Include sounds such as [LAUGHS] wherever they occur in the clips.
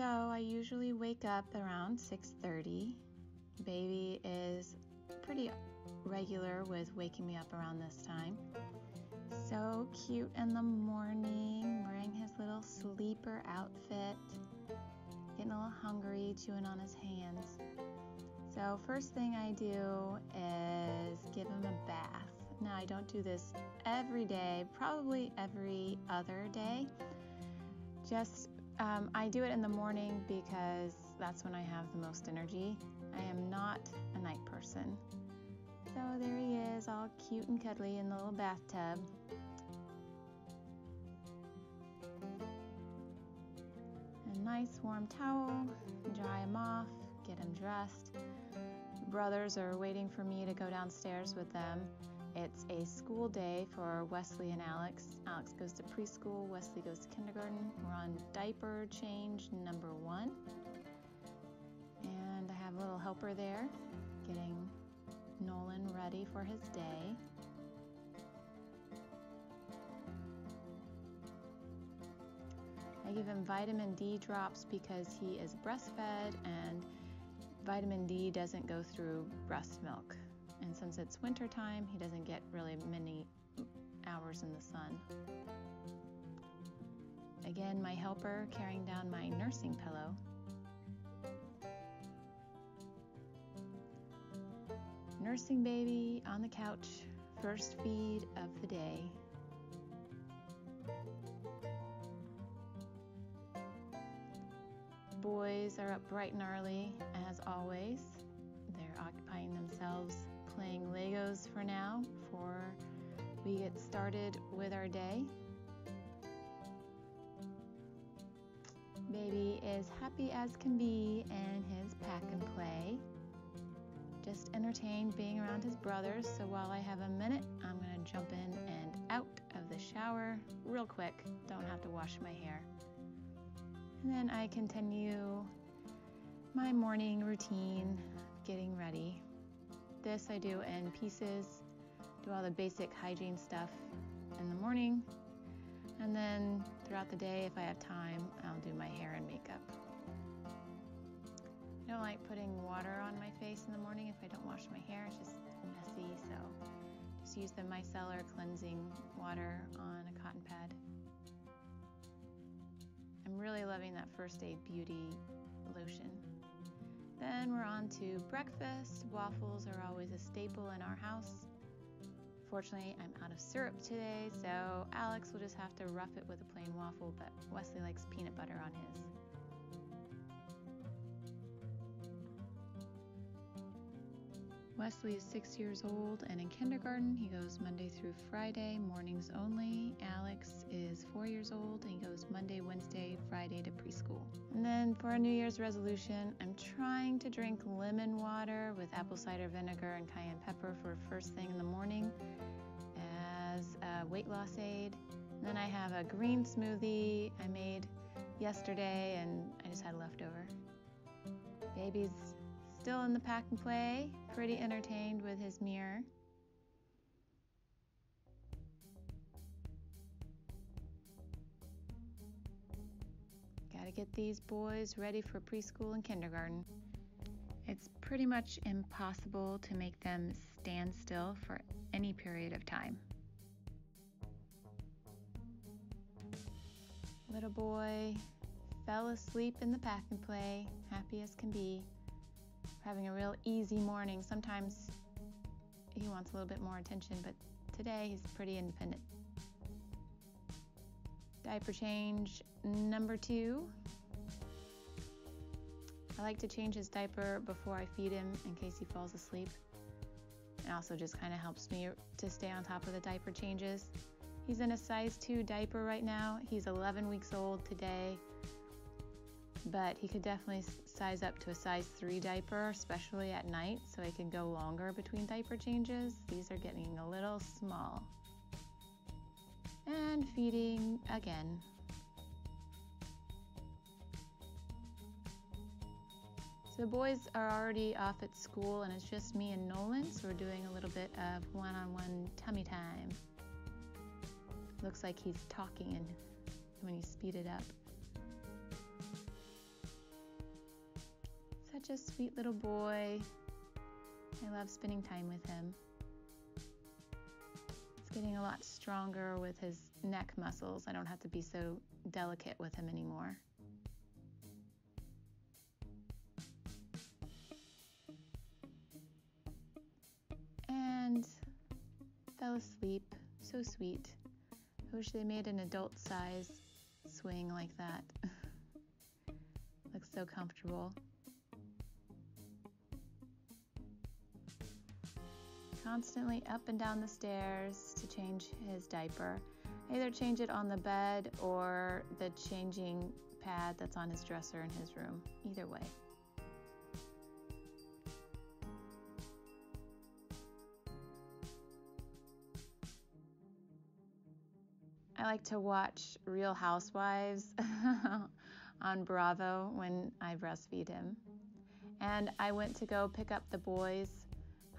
So I usually wake up around 6:30. Baby is pretty regular with waking me up around this time. So cute in the morning, wearing his little sleeper outfit, getting a little hungry, chewing on his hands. So, first thing I do is give him a bath. Now, I don't do this every day, probably every other day. Just, um, I do it in the morning because that's when I have the most energy. I am not a night person. So, there he is, all cute and cuddly in the little bathtub. A nice warm towel, dry him off, get him dressed. Brothers are waiting for me to go downstairs with them. It's a school day for Wesley and Alex. Alex goes to preschool, Wesley goes to kindergarten. We're on diaper change number one. And I have a little helper there getting Nolan ready for his day. I give him vitamin D drops because he is breastfed and vitamin D doesn't go through breast milk. And since it's winter time, he doesn't get really many hours in the sun. Again, my helper carrying down my nursing pillow. Nursing baby on the couch, first feed of the day. boys are up bright and early, as always. They're occupying themselves playing Legos for now before we get started with our day. Baby is happy as can be in his pack and play. Just entertained being around his brothers, so while I have a minute, I'm to jump in and out of the shower real quick. Don't have to wash my hair. And then I continue my morning routine, getting ready. This I do in pieces, do all the basic hygiene stuff in the morning, and then throughout the day, if I have time, I'll do my hair and makeup. I don't like putting water on my face in the morning if I don't wash my hair, it's just messy, so just use the micellar cleansing water on a cotton pad. I'm really loving that First Aid Beauty. We're on to breakfast. Waffles are always a staple in our house. Fortunately, I'm out of syrup today, so Alex will just have to rough it with a plain waffle, but Wesley likes peanut butter on his. Wesley is six years old and in kindergarten. He goes Monday through Friday, mornings only. Alex is four years old and he goes Monday, Wednesday, Friday to preschool. And then for a New Year's resolution, I'm trying to drink lemon water with apple cider vinegar and cayenne pepper for first thing in the morning as a weight loss aid. And then I have a green smoothie I made yesterday and I just had leftover. Baby's Still in the pack and play, pretty entertained with his mirror. Gotta get these boys ready for preschool and kindergarten. It's pretty much impossible to make them stand still for any period of time. Little boy fell asleep in the pack and play, happy as can be having a real easy morning. Sometimes he wants a little bit more attention, but today he's pretty independent. Diaper change number two. I like to change his diaper before I feed him in case he falls asleep. It also just kind of helps me to stay on top of the diaper changes. He's in a size 2 diaper right now. He's 11 weeks old today but he could definitely size up to a size 3 diaper, especially at night, so he can go longer between diaper changes. These are getting a little small. And feeding again. So the boys are already off at school and it's just me and Nolan, so we're doing a little bit of one-on-one tummy time. Looks like he's talking and when you speed it up. Such a sweet little boy. I love spending time with him. He's getting a lot stronger with his neck muscles. I don't have to be so delicate with him anymore. And fell asleep. So sweet. I wish they made an adult size swing like that. [LAUGHS] Looks so comfortable. Constantly up and down the stairs to change his diaper. Either change it on the bed or the changing pad that's on his dresser in his room. Either way. I like to watch Real Housewives [LAUGHS] on Bravo when I breastfeed him. And I went to go pick up the boys.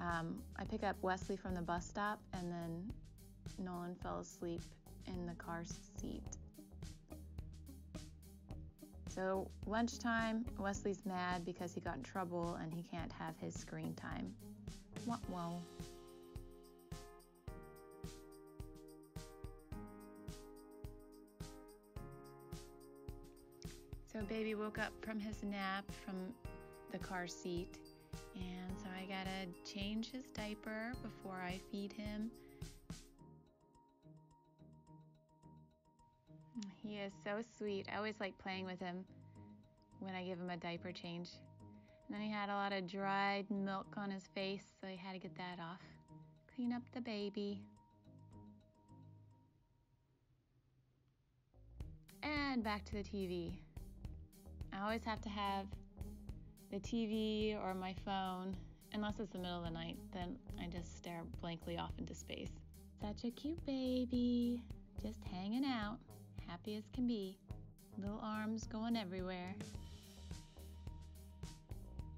Um, I pick up Wesley from the bus stop, and then Nolan fell asleep in the car seat. So, lunchtime, Wesley's mad because he got in trouble and he can't have his screen time. Whoa. So baby woke up from his nap from the car seat, and so I gotta change his diaper before I feed him. He is so sweet. I always like playing with him when I give him a diaper change. And then he had a lot of dried milk on his face, so I had to get that off. Clean up the baby. And back to the TV. I always have to have the TV or my phone, unless it's the middle of the night, then I just stare blankly off into space. Such a cute baby, just hanging out, happy as can be. Little arms going everywhere.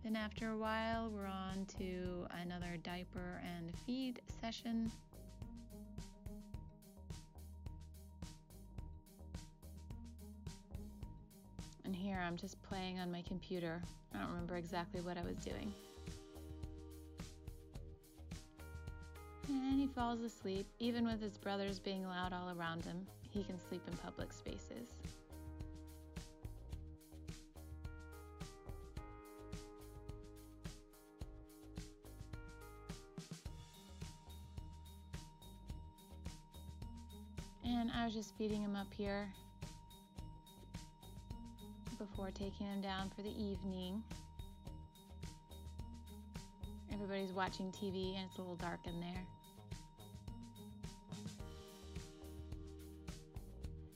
Then, after a while, we're on to another diaper and feed session. And here I'm just playing on my computer. I don't remember exactly what I was doing. And he falls asleep. Even with his brothers being loud all around him, he can sleep in public spaces. And I was just feeding him up here before taking them down for the evening. Everybody's watching TV and it's a little dark in there.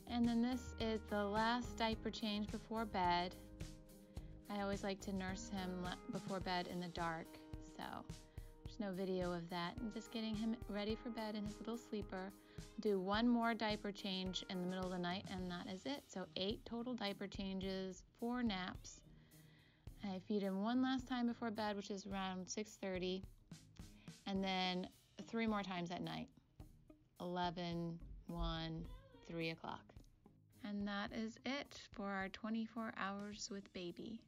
And then this is the last diaper change before bed. I always like to nurse him before bed in the dark, so no video of that. I'm just getting him ready for bed in his little sleeper do one more diaper change in the middle of the night, and that is it. So, eight total diaper changes, four naps. I feed him one last time before bed, which is around 6:30, and then three more times at night 11, 1, 3 o'clock. And that is it for our 24 hours with baby.